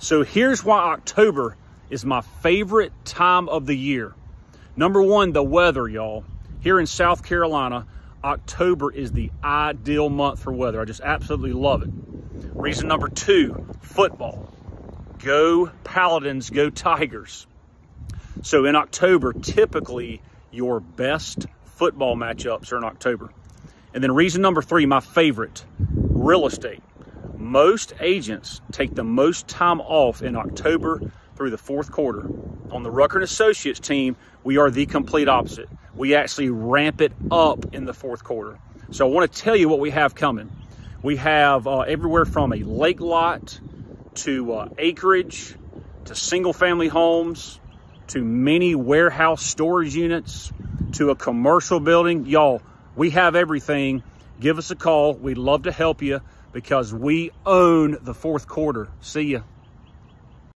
So here's why October is my favorite time of the year. Number one, the weather, y'all. Here in South Carolina, October is the ideal month for weather. I just absolutely love it. Reason number two, football. Go Paladins, go Tigers. So in October, typically your best football matchups are in October. And then reason number three, my favorite, real estate. Most agents take the most time off in October through the fourth quarter. On the Rucker and Associates team, we are the complete opposite. We actually ramp it up in the fourth quarter. So I want to tell you what we have coming. We have uh, everywhere from a lake lot to uh, acreage to single family homes to many warehouse storage units to a commercial building. Y'all, we have everything. Give us a call. We'd love to help you because we own the fourth quarter. See ya.